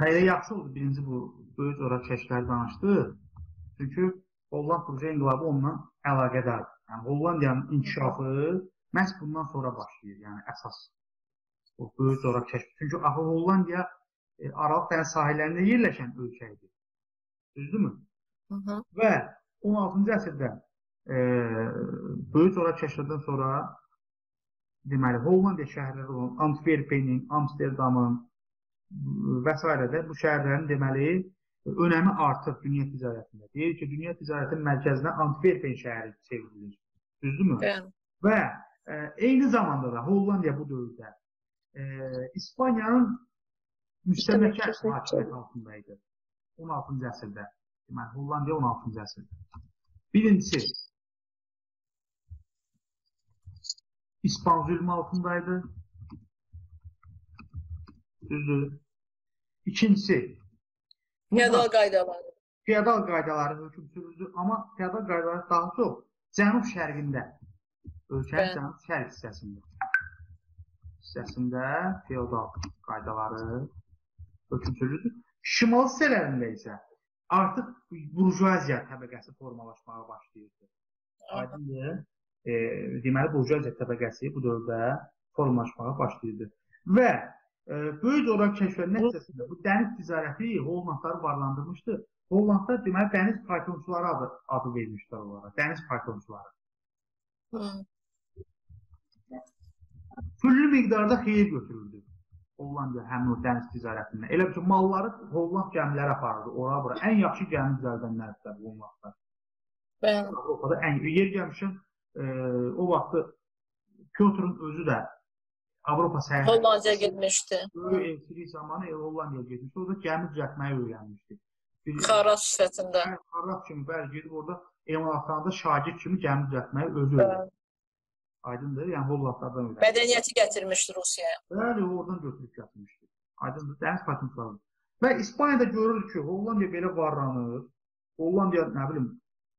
Hələ yaxşı oldu birinci bu böyük coğrafi kəşfləri danışdı. Çünki Holland proje inqilabı onunla əlaqədardır. Yəni Hollandiyanın inkişafı məhz bundan sonra başlayır. Yəni əsas o böyük coğrafi kəşf. Çünki axı Hollandiya e, Aralıq dəniz sahillərində yerləşən ölkə idi. Düzdürmü? Hı -hı. Və 16-cı əsrdə e, böyük coğrafi kəşflərdən sonra deməli Hollandiya şəhərləri olan Antwerpenin, Amsterdamın və s. də bu şəhərlərin deməli önəmi artır dünya ticarətində. Deyir ki, dünya ticarətinin mərkəzinə Antwerpen şəhəri çevrilir. Düzdürmü? Bəli. Və e, eyni zamanda da Hollandiya bu dövrdə e, İspaniyanın müstəmləkə Müstəmləkə hakimiyyəti altında idi. 16-cı əsrdə. Deməli Hollandiya 16-cı əsrdə. Birincisi İspan zülmü altındaydı. Düzdür. İkincisi Feodal qaydaları. feodal qaydaları hökm sürürdü, amma feodal qaydaları daha çox cənub şərqində, ölkənin Bəli. cənub şərq hissəsində. Hissəsində feodal qaydaları hökm sürürdü. Şimal hissələrində isə artıq burjuaziya təbəqəsi formalaşmağa başlayırdı. Aydındır. E, deməli burjuaziya təbəqəsi bu dövrdə formalaşmağa başlayırdı. Və böyük coğrafi kəşflərin nəticəsində bu dəniz ticarəti Hollandları varlandırmışdı. Hollandlar deməli dəniz faytonçuları adı, adı vermişlər onlara. Dəniz faytonçuları. Küllü miqdarda xeyir götürüldü. Hollandiya həmin o dəniz ticarətindən. Elə ki, malları Holland gəmiləri aparırdı ora bura. Ən yaxşı gəmi düzəldənlərdir bu vaxtlar. Bəli. Avropada ən yer gəlmişəm. E, o vaxtı Pyotrun özü də Avropa səyahəti Hollandiyaya getmişdi. böyük elçilik zamanı e, Hollandiyaya getmişdi. Orada gəmi düzəltməyi öyrənmişdi. Xarac sifətində. Bəli, Xarab kimi bəli gedib orada emalatxanada şagird kimi gəmi düzəltməyi özü Bəli. öyrəndi. Aydındır? Yəni Hollandlardan öyrəndi. Mədəniyyəti gətirmişdi Rusiyaya. Bəli, oradan götürüb gətirmişdi. Aydındır? Dəniz patentləri. Və İspaniyada görürük ki, Hollandiya belə varlanır. Hollandiya nə bilim,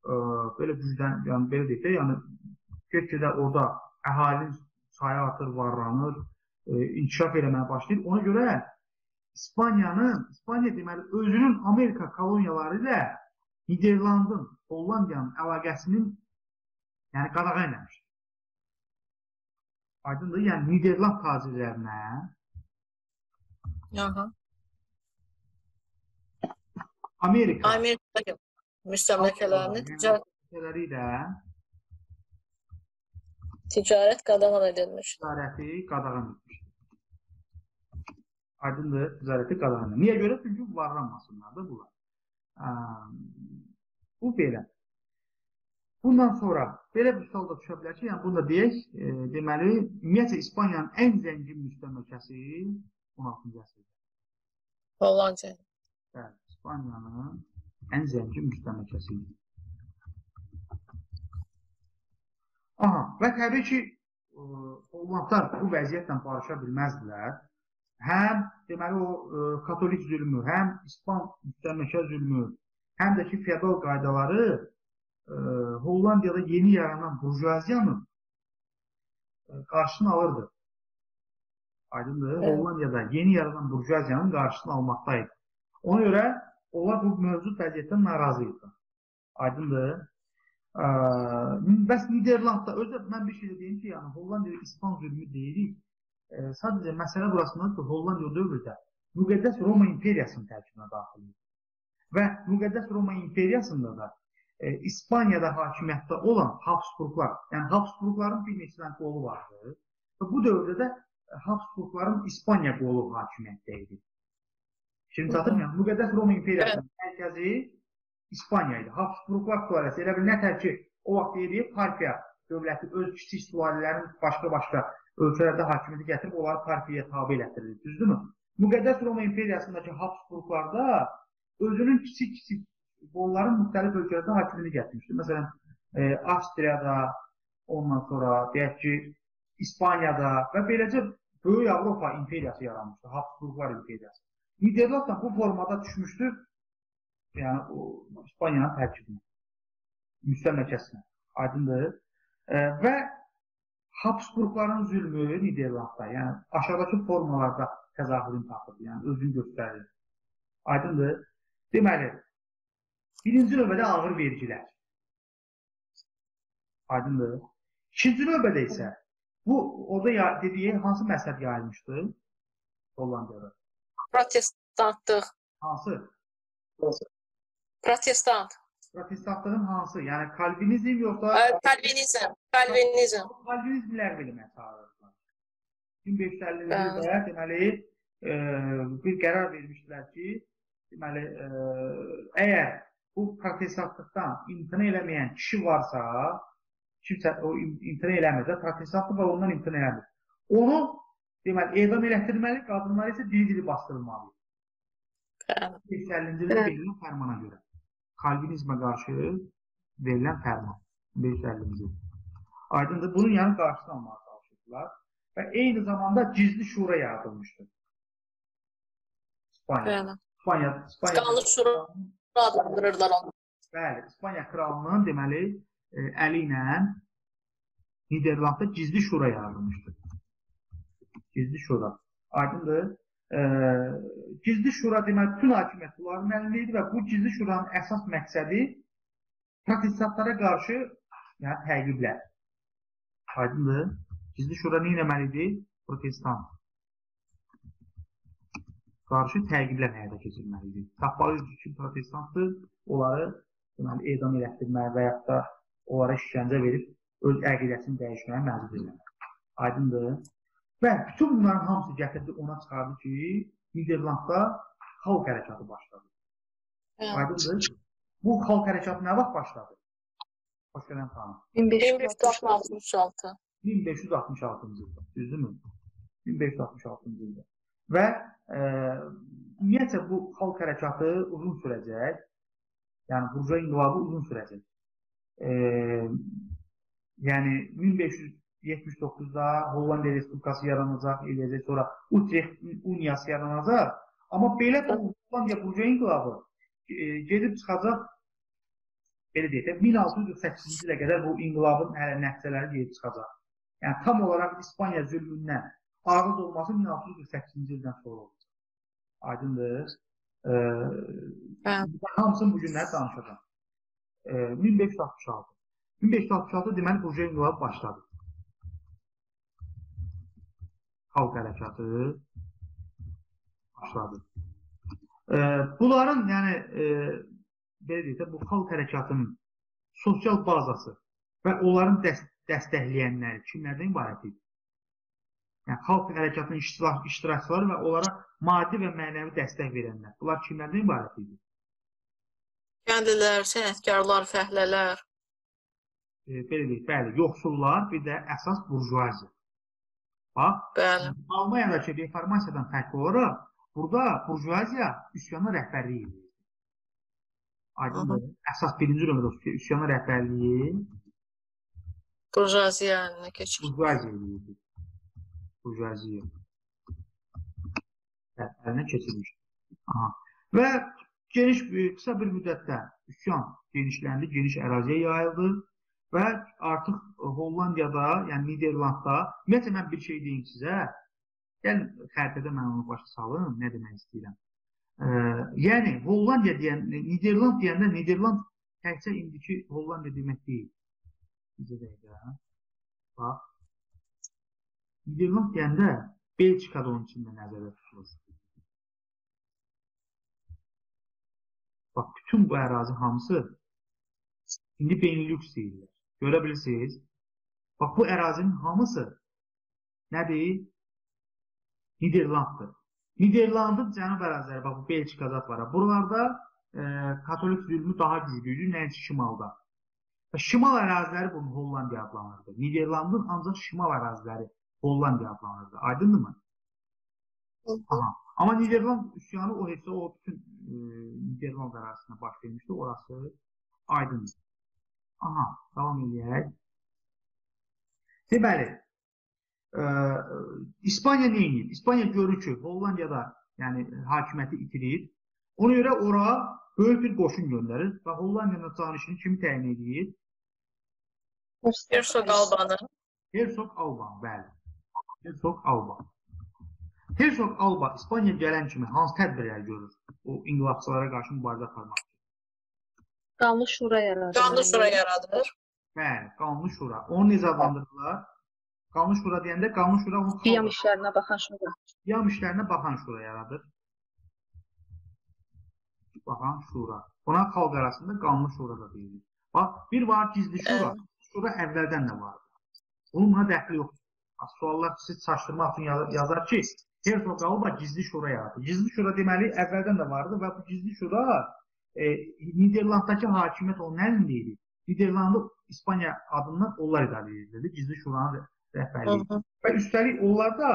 ə, belə gücdən, yəni belə deyək də, yəni get-gedə orada əhalinin sayı artır, varlanır, ə, inkişaf eləməyə başlayır. Ona görə İspaniyanın, İspaniya deməli özünün Amerika koloniyaları ilə Niderlandın, Hollandiyanın əlaqəsinin yəni qadağan eləmişdir. Aydındır? Yəni Niderland tacirlərinə Aha. Amerika Amerikadakı müstəmləkələrini ticarət, ilə ticarət qadağan edilmişdi. ticarəti qadağan etmişdir. Aydındır, ticarəti qadağan etmişdir. Niyə görə? Çünki varlanmasınlar da bunlar. Bu belə. Bundan sonra belə bir sual da düşə bilər ki, yəni bunu da deyək, e, deməli, ümumiyyətlə İspaniyanın ən zəngin müstəmləkəsi 16-cı əsrdə. Hollandiya. Bəli, İspaniyanın ən zəngin müstəmləkəsi idi. Aha, və təbii ki, Hollandlar bu vəziyyətlə barışa bilməzdilər. Həm deməli o ə, katolik zülmü, həm İspan müstəmləkə zülmü, həm də ki feodal qaydaları ə, Hollandiyada yeni yaranan burjuaziyanın qarşısını alırdı. Aydındır? Evet. Hollandiyada yeni yaranan burjuaziyanın qarşısını almaqdaydı. Ona görə onlar bu mövcud vəziyyətdən narazı idilər. Aydındır? Ə, bəs Niderlandda özü mən bir şey də deyim ki, yəni Hollandiyada İspan zülmü deyirik. Ə, sadəcə məsələ burasındadır ki, Hollandiya dövrdə müqəddəs Roma imperiyasının tərkibinə daxil idi. Və müqəddəs Roma imperiyasında da e, İspaniyada hakimiyyətdə olan Habsburglar, yəni Habsburgların bir neçə dənə qolu vardı. Və bu dövrdə də e, Habsburgların İspaniya qolu hakimiyyətdə idi. Şimdi çatır mı? Müqəddəs Roma imperiyasının mərkəzi İspaniya idi. Habsburglar sülaləsi elə bil nətər ki, o vaxt deyirik Parfiya dövləti öz kiçik sülalələrin başqa-başqa ölkələrdə hakimiyyəti gətirib onları Parfiyaya tabe elətdirir. Düzdürmü? Müqəddəs Roma imperiyasındakı Habsburglarda özünün kiçik-kiçik qolların müxtəlif ölkələrdə hakimiyyəti gətirmişdi. Məsələn, e, Avstriyada, ondan sonra deyək ki, İspaniyada və beləcə Böyük Avropa imperiyası yaranmışdı, Habsburglar imperiyası. Niderland da bu formada düşmüşdü, yəni o İspaniyanın tərkibinə, müstəmləkəsinə. Aydındır. E, və Habsburgların zülmü Niderlandda, yəni aşağıdakı formalarda təzahürün tapır, yəni özünü göstərir. Aydındır? Deməli, birinci növbədə ağır vergilər. Aydındır? İkinci növbədə isə bu orada dediyi hansı məzhəb yayılmışdı? Hollandiyada. Protestantlıq. Hansı? Protestant. Protestantlığın hansı? Yəni Kalvinizm yoxsa Ə, Kalvinizm. Kalvinizm. Kalvinizmlər bilmə çağırırlar. 1550-ci Bəli. ildə deməli e, bir qərar vermişdilər ki, deməli e, əgər bu protestantlıqdan imtina eləməyən kişi varsa, kimsə o im- imtina eləmirsə, protestantlıq və ondan imtina eləmir. Onu deməli edam elətdirməli, qadınlar isə diri-diri bastırılmalı. Bəli. 1550-ci ildə verilən fərmana görə. Kalvinizmə qarşı verilən fərman 1550-ci il. Aydındır, bunun yəni qarşısını almağa çalışırdılar və eyni zamanda gizli şura yaradılmışdı. İspanya. Bəli. İspanya, İspanya. Qanlı şura adlandırırlar onu. Bəli, İspanya kralının deməli e, əli ilə Niderlandda gizli şura yaradılmışdı. Gizli şura. Aydındır. E, gizli şura deməli bütün hakimiyyət bunların əlində idi və bu gizli şuranın əsas məqsədi protestantlara qarşı yəni təqiblər. Aydındır. Gizli şura nə etməli idi? Protestant qarşı təqiblər həyata keçirməli idi. Tapmalı idi ki, protestantdır, onları deməli edam elətdirməyə və yaxud da onlara işgəncə verib öz əqidəsini dəyişməyə məcbur eləmək. Aydındır? Və bütün bunların hamısı gətirdi ona çıxardı ki, Niderlandda xalq hərəkatı başladı. Aydındır? Bu xalq hərəkatı nə vaxt başladı? Xoş gələn xanım. 1566. 1566-cı ildə, düzdürmü? 1566-cı ildə. Və e, ümumiyyətcə bu xalq hərəkatı uzun sürəcək. Yəni burjuva inqilabı uzun sürəcək. E, yəni 1579-da Hollandiya Respublikası yaranacaq, eləyəcək, sonra Utrecht Uniyası yaranacaq. Amma belə Hollandiya burjuva inqilabı e, gedib çıxacaq belə deyək də 1648-ci ilə qədər bu inqilabın hələ nəticələri gedib çıxacaq. Yəni tam olaraq İspaniya zülmündən azad olması 1648-ci ildən sonra olacaq. Aydındır? Ee, Bəli. hamısını bu günləri danışacağam. Ee, 1566. 1566 deməli burjuva inqilabı başladı. Xalq hərəkatı başladı. Ee, bunların yəni e, belə deyək də bu xalq hərəkatının sosial bazası və onların dəst dəstəkləyənləri kimlərdən ibarət idi? Yəni xalq hərəkatının iştirak iştirakçıları və onlara maddi və mənəvi dəstək verənlər. Bunlar kimlərdən ibarət idi? Kəndlilər, sənətkarlar, fəhlələr. E, belə deyək, bəli, yoxsullar, bir də əsas burjuaziya. Bax, Bəli. Almaniyadakı reformasiyadan fərqli olaraq burada burjuaziya üsyana rəhbərlik edir. Aydındır. Əsas birinci nömrədə üsyana rəhbərliyi Burjuaziya əlinə keçir. burjuaziya edir. Burjuaziya. Rəhbərinə keçirmiş. Aha. Və geniş qısa bir müddətdə üsyan genişləndi, geniş əraziyə yayıldı və artıq Hollandiyada, yəni Niderlandda, ümumiyyətlə mən bir şey deyim sizə. Gəlin xəritədə mən onu başa salım, nə demək istəyirəm. Ə, yəni Hollandiya deyən, Niderland deyəndə Niderland təkcə indiki Hollandiya demək deyil. Bizə dəqiqə. Bax. Niderland deyəndə Belçika da onun içində nəzərdə tutulur. Bax, bütün bu ərazi hamısı indi Benelux deyirlər. Görə bilirsiniz? Bax, bu ərazinin hamısı nədir? Niderlanddır. Niderlandın cənub əraziləri, bax bu Belçika zat var. Buralarda e, katolik zülmü daha güclüydü, nəinki şimalda. Və şimal əraziləri bunun Hollandiya adlanırdı. Niderlandın ancaq şimal əraziləri Hollandiya adlanırdı. Aydındırmı? Aha. Amma Niderland üsyanı o də o bütün e, Niderland ərazisində baş vermişdi. Orası aydındır. Aha, davam edək. Deməli, e, İspaniya nə edir? İspaniya görür ki, Hollandiyada yəni hakimiyyəti itirir. Ona görə ora böyük bir qoşun göndərir və Hollandiyanın canişini kimi təyin edir? Hersog Albanı. Hersog Alban, bəli. Hersog Alban. Hersoq Alba İspaniya gələn kimi hansı tədbirlər görür? O inqilabçılara qarşı mübarizə aparmaq. Qanlı şura yaradır. Qanlı şura yaradır. Bəli, qanlı şura. Onu necə adlandırırlar? Qanlı şura deyəndə qanlı şura onun Qiyam işlərinə baxan şura. qiyam işlərinə baxan şura yaradır. Baxan şura. Buna xalq arasında qanlı şura da deyilir. Bax, bir var gizli şura. Evet. Şura əvvəldən də vardı. Bunun buna dəxli yoxdur. Suallar sizi çaşdırmaq üçün yaz- yazar ki, Herzog Alba gizli şura yaradı. Gizli şura deməli əvvəldən də vardı və bu gizli şura e, Niderlanddakı hakimiyyət onun əlində idi. Niderlandı İspaniya adından onlar idarə edirdi. Gizli şuranın rəhbərliyi. Və üstəlik onlar da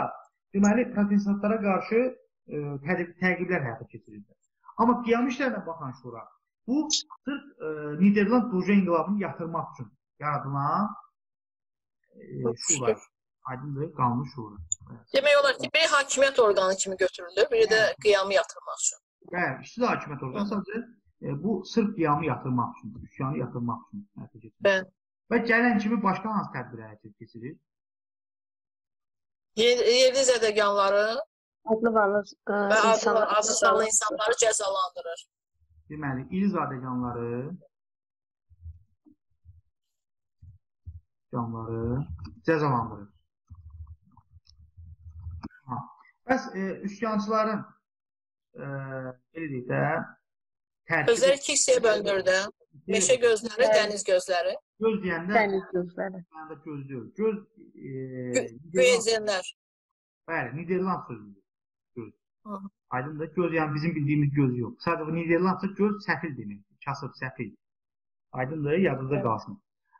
deməli protestantlara qarşı e, təqib- təqiblər həyata keçirirlər. Amma qiyam işlərinə baxan şura bu sırf e, Niderland burja inqilabını yatırmaq üçün yaradılan e, şura. Aydındır, qanlı şura. Demək olar ki, biri hakimiyyət orqanı kimi götürülür, biri də qiyamı yatırmaq üçün. Bəli, ikisi də hakimiyyət orqanı sadəcə e, bu sırf qiyamı yatırmaq üçün, üsyanı yatırmaq üçün həyata keçirilir. Və gələn kimi başqa hansı tədbir həyata keçirir? Yer- Yerli zədəganları Adlı varlı ə, və insanlar. adı sanlı insanları cəzalandırır. Deməli, il zadəganları canları cəzalandırır. Ha. Bəs e, üsyançıların e, belə deyək də Özləri iki hissəyə bölünürdü. Meşə gözləri, Bəli. dəniz gözləri, göz deyəndə Dəniz gözləri. mənada göz deyil. Göz e, Gö- Niderland- göyezenlər. Bəli, Niderland sözüdür. Göz. Aydındır. Göz yəni bizim bildiyimiz göz yox. Sadəcə bu Niderlandca göz səfil deməkdir. Kasıb səfil. Aydındır, yadınızda qalsın.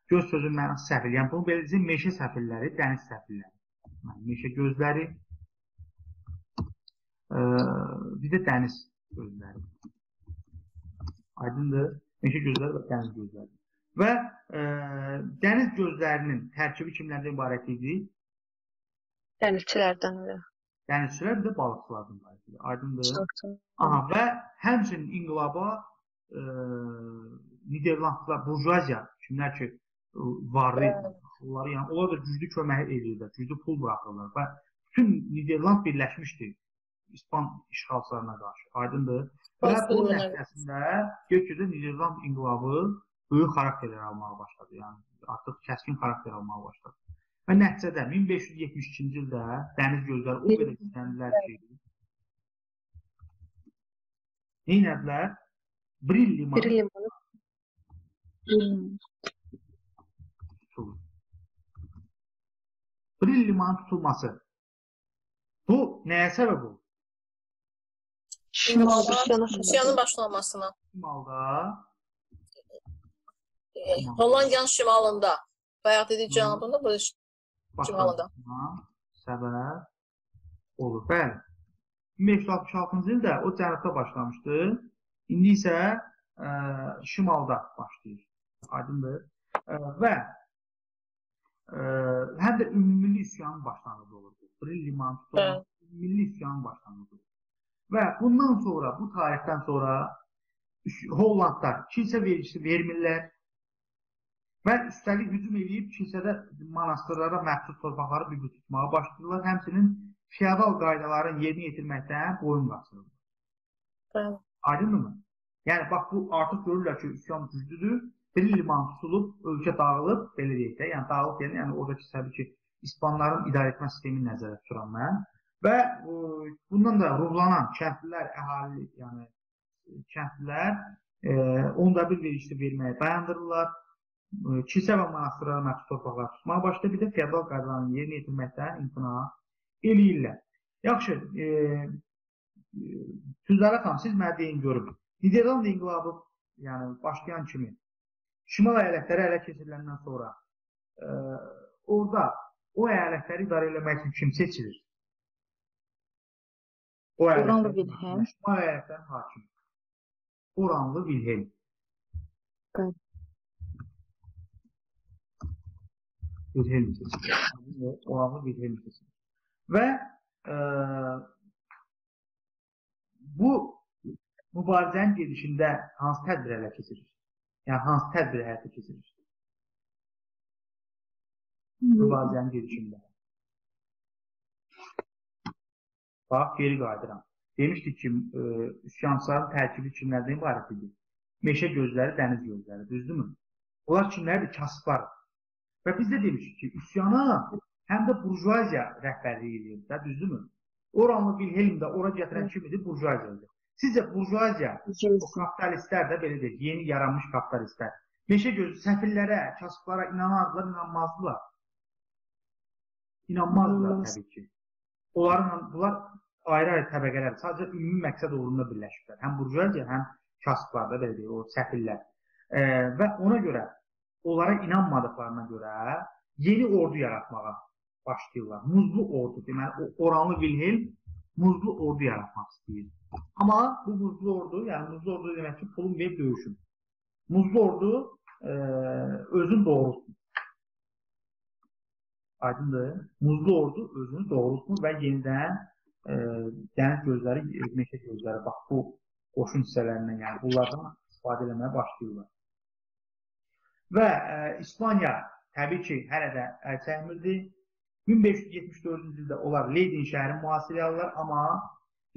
Göz sözünün mənası səfil. Yəni bunu belə deyəcək, meşə səfilləri, dəniz səfilləri. Yəni, meşə gözləri, e, bir də dəniz gözləri. Aydındır. Meşə gözləri və dəniz gözləri. Və e, dəniz gözlərinin tərkibi kimlərdən ibarət idi? Dənizçilərdən də. Dənizçilər də balıqçılardan ibarət idi. Aydındır. Çox. Aha və həmçinin inqilaba e, Niderlandlılar, burjuaziya, kimlər ki e, varlı idi, onları yəni onlar da güclü kömək edirlər, güclü pul buraxırlar və bütün Niderland birləşmişdi İspan işğalçılarına qarşı. Aydındır. Və Fransız bu zülmünə nəticəsində get-gedə Niderland inqilabı böyük xarakterlər almağa başladı. Yəni artıq kəskin xarakter almağa başladı. Və nəticədə 1572-ci ildə dəniz gözləri o qədər gücləndilər ki, Neynədilər? Bril limanı Bir limanı. Tutulur. Bril limanı tutulması. Bu nəyə səbəb oldu? Üsyanın başlanmasına. Şimalda E, Hollandiyanın şimalında. Bayaq dedik cənubunda, bu Şimalda. başlanmasına səbəb olur. Bəli. 1566-cı ildə o cənubda başlamışdı. İndi isə ə, şimalda başlayır. Aydındır. Ə, və ə, həm də ümumi üsyanın başlanğıcı olur. bu. Bril limanı tutulan milli üsyanın başlanğıcı olur. Və bundan sonra, bu tarixdən sonra Hollandlar kilsə vergisi vermirlər və üstəlik hücum edib kilsədə monastırlara məxsus torpaqları bir tutmağa başlayırlar. Həmçinin feodal qaydaların yerinə yetirməkdən boyun qaçırırlar. Bəli. Aydındırmı? Yəni bax bu artıq görürlər ki, üsyan güclüdür. Bir liman tutulub, ölkə dağılıb, belə deyək də, yəni dağılıb deyəndə, yəni oradakı təbii ki, İspanların idarə etmə sistemini nəzərdə tuturam mən. Və e, bundan da ruhlanan kəndlilər, əhali, yəni kəndlilər e, onda bir vergisi verməyə dayandırırlar. E, kilsə və monastırlara məxsus torpaqlar tutmağa başlayır. Bir də feodal qaydalarını yerinə yetirməkdən imtina eləyirlər. Yaxşı, e, e, Tüzərə xanım, siz mənə deyin görün. Niderland inqilabı, yəni başlayan kimi şimal əyalətləri ələ keçiriləndən sonra e, orada o əyalətləri idarə etmək üçün kim seçilir? O əyalətlərin Vilhelm. Şimal əyalətlərin hakimi. Oranlı Vilhelm. Bəli. Vilhelm seçilir. Oranlı Vilhelm seçilir. Və e, bu mübarizənin gedişində hansı tədbir hələ keçirir? Yəni hansı tədbir həyata keçirir? Mübarizənin gedişində. Bax, geri qayıdıram. Demişdik ki, e, üsyançıların tərkibi kimlərdən ibarət idi? Meşə gözləri, dəniz gözləri, düzdürmü? Onlar kimlərdir? Kasıblar. Və biz də demişik ki, üsyana həm də burjuaziya rəhbərlik edir də, düzdürmü? Oranlı Wilhelm də ora gətirən kim idi? Burjuaziya idi. Sizcə burjuaziya, o kapitalistlər də belə deyək, yeni yaranmış kapitalistlər, meşə gözü səfirlərə, kasıblara inanardılar, inanmazdılar. İnanmazdılar İnanmaz. təbii ki. Onlarla bunlar ayrı-ayrı təbəqələr, sadəcə ümumi məqsəd uğrunda birləşiblər. Həm burjuaziya, həm kasıblar da belə deyək, o səfirlər. E, və ona görə onlara inanmadıqlarına görə yeni ordu yaratmağa başlayırlar. Muzlu ordu, deməli Oranlı Wilhelm muzlu ordu yaratmaq istəyir. Amma bu muzlu ordu, yəni muzlu ordu demək ki, pulun verib döyüşün. Muzlu ordu e, özün doğrultmur. Aydındır. Muzlu ordu özünü doğrultmur və yenidən e, dəniz gözləri, meşə gözləri, bax bu qoşun hissələrindən, yəni bunlardan istifadə etməyə başlayırlar. Və e, İspaniya təbii ki, hələ də əl çəkmirdi. 1574-cü ildə onlar Leydin şəhərini mühasirəyə alırlar, amma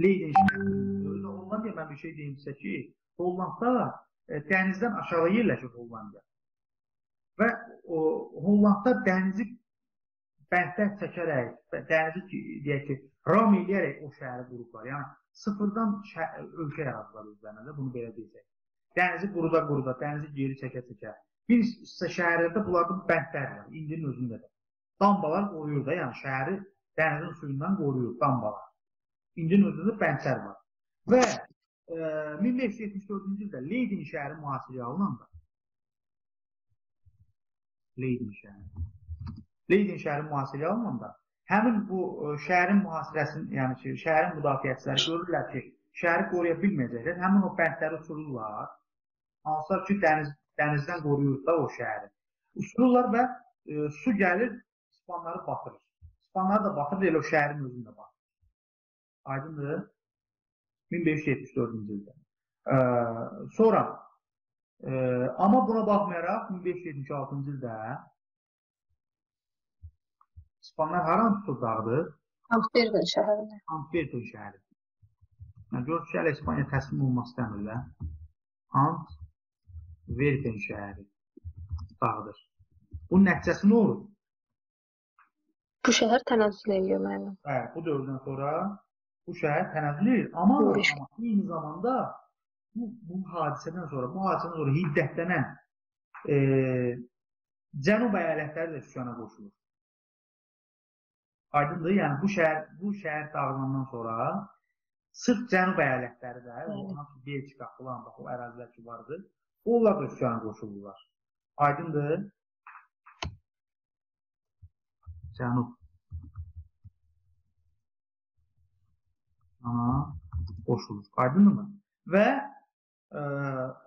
Leydin şəhəri özü Hollandiya mən bir şey deyim sizə ki, Hollandda e, dənizdən aşağı yerləşir Hollandiya. Və o Hollandda dənizi bəndlər çəkərək, dənizi deyək ki, ram eləyərək o şəhəri qurublar. Yəni sıfırdan şə ölkə yaradıblar özlərinə də, bunu belə deyək. Dənizi quruda quruda, dənizi geri çəkə-çəkə. Bir isə şəhərlərdə bunlardan bəndlər var, indinin özündə də. Dambalar qoruyur da, yəni şəhəri dənizin suyundan qoruyur dambalar. İndinin özündə bəndlər var. Və e, 1574-cü ildə Leydin şəhəri mühasirəyə alınanda Leydin şəhəri. Leydin şəhəri mühasirəyə alınanda həmin bu e, şəhərin mühasirəsinin, yəni ki, şəhərin müdafiəçiləri görürlər ki, şəhəri qoruya bilməyəcəklər, həmin o bəndləri uçururlar. Hansılar ki, dəniz dənizdən qoruyur da o şəhəri. Uçururlar və e, su gəlir, İspanları batırır. İspanları da batırır, elə o şəhərin özünü də batırır. Aydındır? 1574-cü ildə. E, sonra e, amma buna baxmayaraq 1576-cı ildə İspanlar haranı tutub dağıdır? Antwerpen şəhərində. Antwerpen şəhəri. Yəni görürsüz ki, hələ İspaniya təslim olmaq istəmirlər. Antwerpen şəhəri dağıdır. Bunun nəticəsi nə olur? Bu şəhər tənəzzül edir müəllim. Hə, bu dövrdən sonra bu şəhər tənəzzül edir. Amma, amma eyni zamanda bu, bu hadisədən sonra, bu hadisədən sonra hiddətlənən e, Cənub əyalətləri də üsyana qoşulur. Aydındır? Yəni bu şəhər bu şəhər dağılandan sonra sırf Cənub əyalətləri də, ki Belçika falan bax o ərazilər ki vardı, onlar da üsyana qoşulurlar. Aydındır? Cənub Aha, qoşulur. Aydınmı? Və e,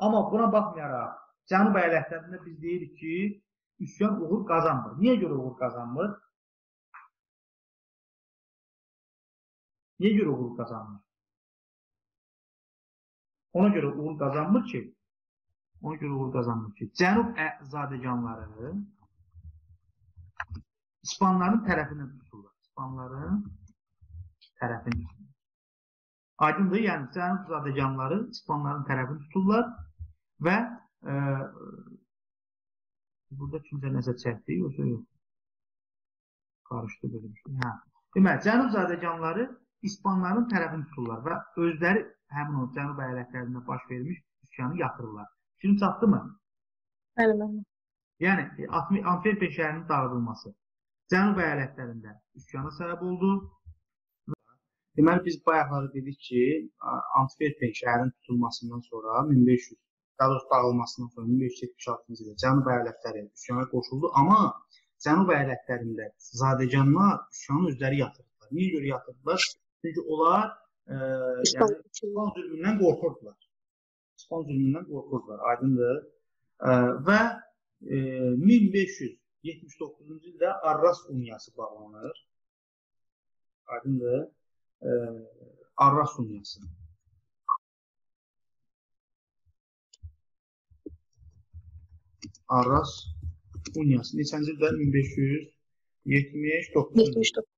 amma buna baxmayaraq Cənub əyalətlərində biz deyirik ki, üsyan uğur qazanmır. Niyə görə uğur qazanmır? Niyə görə uğur qazanmır? Ona görə uğur qazanmır ki, ona görə uğur qazanmır ki, Cənub zadəganları İspanların tərəfini tuturlar. İspanların tuturlar. Aydındır, yəni Cənub zadəganları İspanların tərəfini tuturlar və e, burada kimsə nəsə çəkdi, yoxsa yox? Qarışdı belə bir şey. Hə. Deməli, Cənub zadəganları İspanların tərəfini tuturlar və özləri həmin o Cənub əyalətlərində baş vermiş üsyanı yatırırlar. Şimdi çatdı mı? Bəli müəllim. Yəni e, Antwerpen şəhərinin dağıdılması Cənub əyalətlərində üsyana səbəb oldu. Deməli biz bayaqları dedik ki, A- Antwerpen şəhərinin tutulmasından sonra 1500 daha doğrusu dağılmasından sonra 1576-cı ildə Cənub əyalətləri üsyana qoşuldu, amma Cənub əyalətlərində zadəganlar üsyanı özləri yatırdılar. Niyə görə yatırdılar? Çünki onlar e, yəni İspan zülmündən qorxurdular. İspan zülmündən qorxurdular, aydındır. E, və e, 1579-cu ildə Arras Uniyası bağlanır. Aydındır. E, Arras Uniyası. Arras Uniyası neçənci ildə? 1579-cu 79.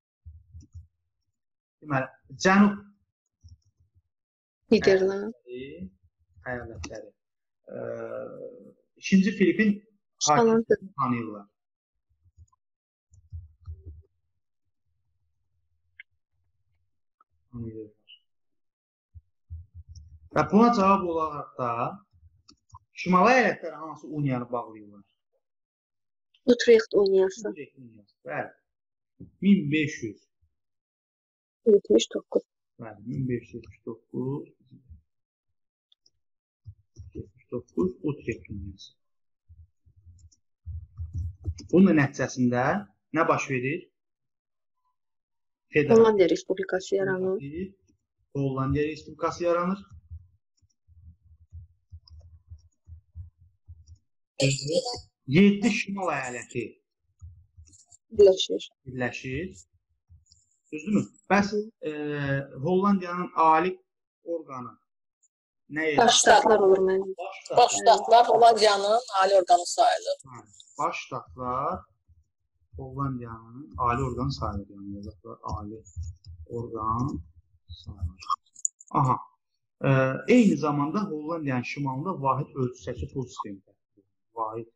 Deməli, Cənub Niderland. əyalətləri. İkinci Filipin hakimiyyətini tanıyırlar. Tanıyırlar. Və buna cavab olaraq da Şimali əyalətlər hansı uniyanı bağlayırlar? Utrecht Uniyası. Utrecht Uniyası. Bəli. 1500 79. Bəli, 1579 79 Utrecht Uniyası. Bunun nəticəsində nə baş verir? Federal Hollandiya Respublikası yaranır. Hollandiya Respublikası yaranır. 7 şimal əyaləti Birləşir. birləşir. Düzdürmü? Bəs e, Hollandiyanın ali orqanı nə edir? Baş ştatlar olur mənim. Baş ştatlar Hollandiyanın ali orqanı sayılır. Hə, Baş ştatlar Hollandiyanın ali orqanı sayılır. Yəni yazıqlar ali orqan sayılır. Aha. E, eyni zamanda Hollandiyanın şimalında vahid ölçü səki pul sistemi tətbiq olunur. Vahid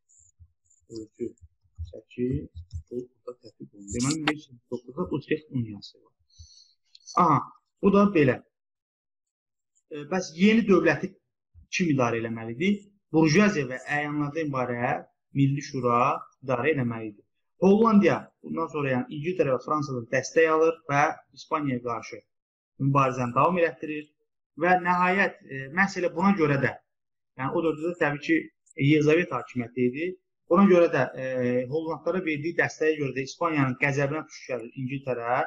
ölçü səki burada tətbiq olunur. Deməli 1509-da Utrecht Uniyası var. Aha, bu da belə. E, bəs yeni dövləti kim idarə etməlidir? Burjuaziya və əyanlardan ibarət Milli Şura idarə etməlidir. Hollandiya bundan sonra yəni İngiltərə və Fransadan dəstək alır və İspaniyaya qarşı mübarizəni davam etdirir və nəhayət e, məhz elə buna görə də yəni o dövrdə təbii ki Yelizaveta hakimiyyəti idi. Ona görə də e, Hollandlara verdiyi dəstəyə görə də İspaniyanın qəzəbinə gəlir İngiltərə.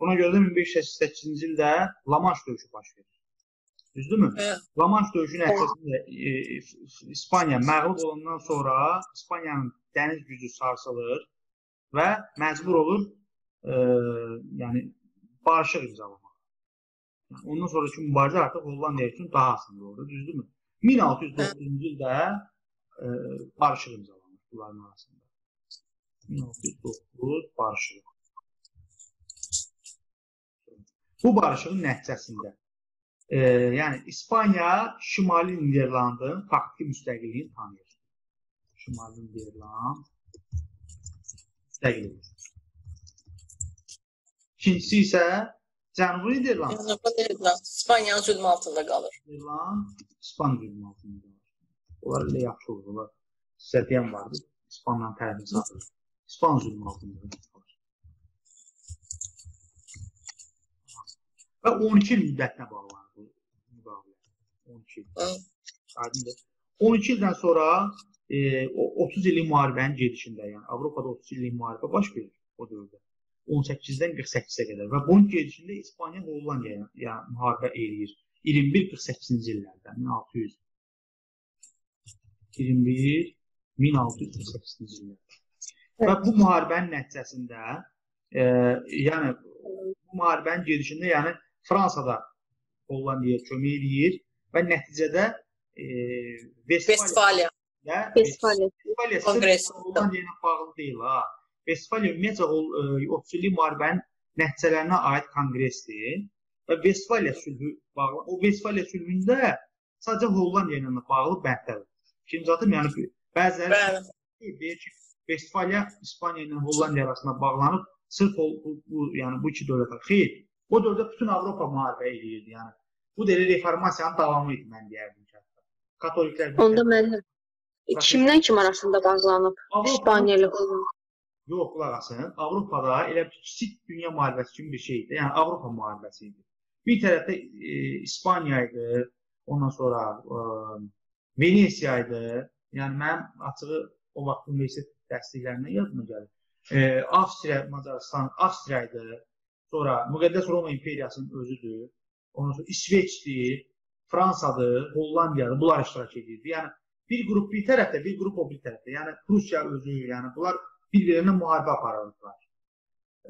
Buna görə də 1588-ci ildə La Manche döyüşü baş verir. Düzdürmü? Hə. La Manche döyüşü nəticəsində e, İspaniya məğlub olandan sonra İspaniyanın dəniz gücü sarsılır və məcbur olur e, yəni barışıq imzalamağa. Yəni, ondan sonraki mübarizə artıq Hollandiya üçün daha asan olur, düzdürmü? 1609-cu ildə e, barışıq imzalanır bunların arasında. 1609 barışıq. Bu barışığın nəticəsində e, yəni İspaniya Şimali Niderlandın faktiki müstəqilliyini tanıyır. Şimali Niderland müstəqillik. İkincisi isə Cənubi Niderland. Cənubi Niderland İspaniyanın zülmü altında qalır. Niderland İspan zülmü altında qalır. Onlar elə yaxşı olur. Deyən vardı. İspanla tərəfini satır. İspan zülmü altında. Və 12 il müddətinə bağlanır bu müqavilə. 12 il. Aydındır. 12 ildən sonra e, o 30 illik müharibənin gedişində, yəni Avropada 30 illik müharibə baş verir o dövrdə. 18-dən 48-ə qədər və bunun gedişində İspaniya Hollandiyaya yəni, müharibə eləyir. 21-48-ci illərdə 1600 21 1648-ci illərdə. Və bu müharibənin nəticəsində e, yəni bu müharibənin gedişində yəni Fransada Hollandiyaya kömək eləyir və nəticədə e, Vestfaliya. Vestfaliya. Konqresi. Hollandiya ilə bağlı deyil ha. Vestfaliya ümumiyyətlə o, e, 30 illik müharibənin nəticələrinə aid konqresdir və Vestfaliya sülhü bağlı. O Vestfaliya sülhündə sadəcə Hollandiya ilə bağlı bəndlər. İkinci adım yəni bəziləri ki, Vestfaliya İspaniya ilə Hollandiya arasında bağlanıb sırf o, bu, bu yəni bu iki dövlət. Xeyr, o dövrdə bütün Avropa müharibə eləyirdi, yəni. Bu da elə reformasiyanın davamı idi mən deyərdim ki. Katoliklər Onda müəllim kimdən kim arasında bağlanıb? İspaniya ilə Hollanda. Yox, qulaq asın. Avropada elə bir kiçik dünya müharibəsi kimi bir şey idi. Yəni Avropa müharibəsi idi. Bir tərəfdə e, İspaniya idi, ondan sonra e, Venesiya idi. Yəni mənim açığı o vaxt universitet dərsliklərindən yadıma gəlir. E, Avstriya, Macarıstan, Avstriya idi. Sonra Müqəddəs Roma imperiyasının özüdür. Ondan sonra İsveçdir, Fransadır, Hollandiyadır. Bunlar iştirak edirdi. Yəni bir qrup bir tərəfdə, bir qrup o bir tərəfdə. Yəni Rusiya özü, yəni bunlar bir-birinə müharibə aparırdılar.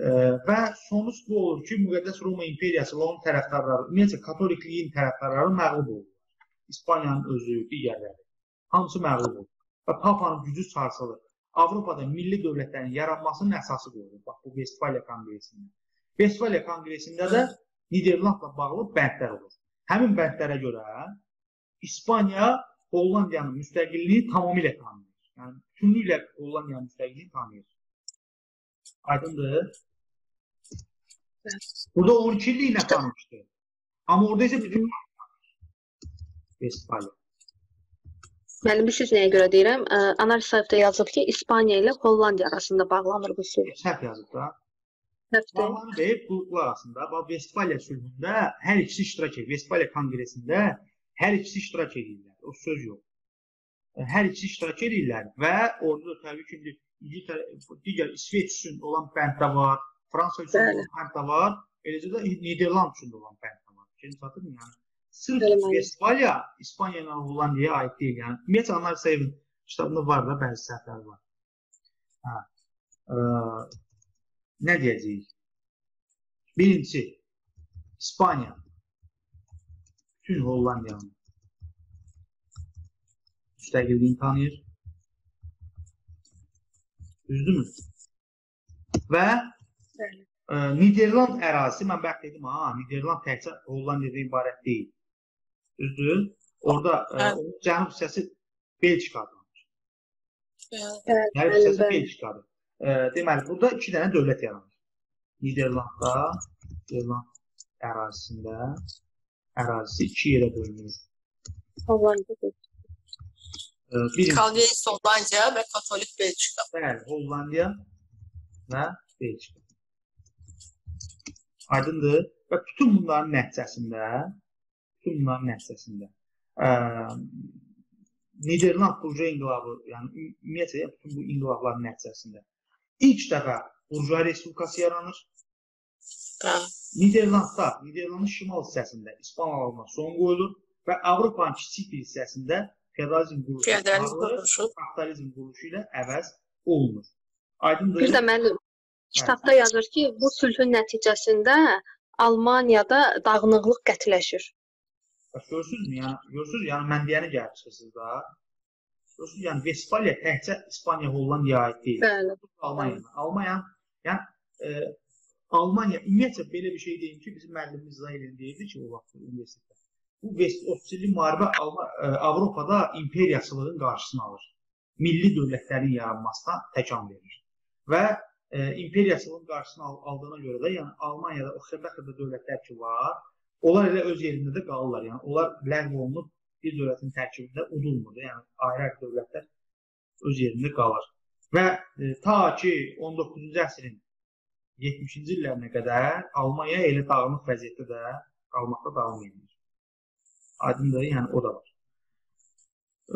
E, və sonuç bu olur ki, Müqəddəs Roma imperiyası onun tərəfdarları, ümumiyyətlə katolikliyin tərəfdarları məğlub oldular. İspaniyanın özü, digərləri hamısı məğlub oldu. Və papanın gücü sarsılır. Avropada milli dövlətlərin yaranmasının əsası qoyulur. Bax bu Vestfaliya konqresində. Vestfaliya konqresində də Niderlandla bağlı bəndlər olur. Həmin bəndlərə görə İspaniya Hollandiyanın müstəqilliyini tamamilə tanıyır. Yəni bütünlüklə Hollandiyanın müstəqilliyini tanıyır. Aydındır? Burada 12 illiklə tanımışdı. Amma orada isə bütün Vestfaliya. Müəllim, siz nəyə görə deyirəm? Analiz sayfada yazıb ki, İspaniya ilə Hollandiya arasında bağlanır bu sülh. Səhv yazıb da. Səhvdir. Bağlanır qruplar arasında. Bax Vestfaliya sülhündə hər ikisi iştirak edir. Vestfaliya konqresində hər ikisi iştirak edirlər. O söz yox. Hər ikisi iştirak edirlər və orada da təbii ki, İngiltərə, digər İsveç üçün olan bənd də var, Fransa üçün Bəli. olan bənd də var, eləcə də Niderland üçün də olan bənd də var. Fikrin çatırmı yəni? Sırf Bəli, müəllim. Vestfaliya İspaniya ilə Hollandiyaya aid deyil. Yəni ümumiyyətlə analiz sayının kitabında var da bəzi səhvlər var. Hə. Ə, nə deyəcəyik? Birincisi İspaniya bütün Hollandiyanın müstəqilliyini tanıyır. Düzdürmü? Və Bəli. ə, Niderland ərazisi mən bəxt dedim ha, Niderland təkcə Hollandiyadan ibarət deyil. Düzdür? Orada ə, Hə. onun cənub hissəsi Belçikadır. Cənub hissəsi. Belçikadır. Ə, deməli, burada iki dənə dövlət yaranır. Niderlandda, Niderland ərazisində ərazisi iki yerə bölünür. Hollandiya. Ə, Birincisi Kalviyeist Hollandiya və Katolik Belçika. Bəli, Hollandiya və Belçika. Aydındır? Və bütün bunların nəticəsində, bunların nəticəsində ə, Niderland burjuva inqilabı, yəni üm- ümumiyyətlə bütün bu inqilabların nəticəsində ilk dəfə burjuva respublikası yaranır. Bəli. Niderlandda, Niderlandın şimal hissəsində İspaniyalılarına son qoyulur və Avropanın kiçik bir hissəsində feodalizm quruluşu. kapitalizm quruluşu ilə əvəz olunur. Aydındır? Bir də müəllim, kitabda yazır ki, bu sülhün nəticəsində Almaniyada dağınıqlıq qətiləşir. Bax, Görürsünüzmü? Yəni görürsüz, yəni mən deyəni gəlib çıxırsınız da. Görürsüz, yəni Vestfaliya təkcə İspaniya, Hollandiyaya aid deyil. Bəli. Almaniya. Almaniya, yəni e, Almaniya ümumiyyətlə belə bir şey deyim ki, bizim müəllimimiz Zaylin deyirdi ki, o vaxt universitetdə. Bu Vest 30 illik müharibə Alma, e, Avropada imperiyaçılığın qarşısını alır. Milli dövlətlərin yaranmasına təkan verir. Və e, imperiyaçılığın qarşısını al aldığına görə də, yəni Almaniyada o xırda-xırda dövlətlər ki var, onlar elə öz yerində də qalırlar. Yəni onlar ləğv olunub bir dövlətin tərkibində udulmur. Yəni ayrı-ayrı dövlətlər öz yerində qalır. Və e, ta ki 19-cu əsrin 70-ci illərinə qədər Almaniya elə dağınıq vəziyyətdə də qalmaqda davam edir. Aydındır, yəni o da var.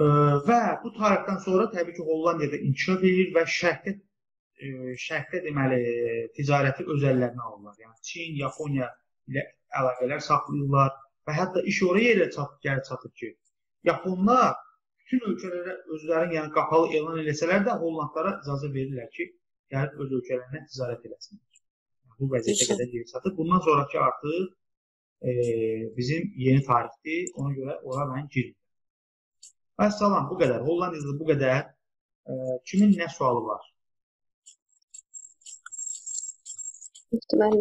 E, və bu tarixdən sonra təbii ki Hollandiyada inkişaf edir və şərqdə e, şərqdə deməli ticarəti öz əllərinə alırlar. Yəni Çin, Yaponiya ilə əlaqələr saxlayırlar və hətta iş oraya elə çat, gəlib çatır ki, Yaponlar bütün ölkələrə özlərini yəni qapalı elan eləsələr də Hollandlara icazə verirlər ki, gəlib öz ölkələrinə ticarət eləsinlər. Bu vəziyyətə qədər gəlib çatır. Bundan sonrakı artıq e, bizim yeni tarixdir. Ona görə ora mən girmirəm. Vəssalam, bu qədər. Hollandiyada bu qədər. E, kimin nə sualı var? Müəllim.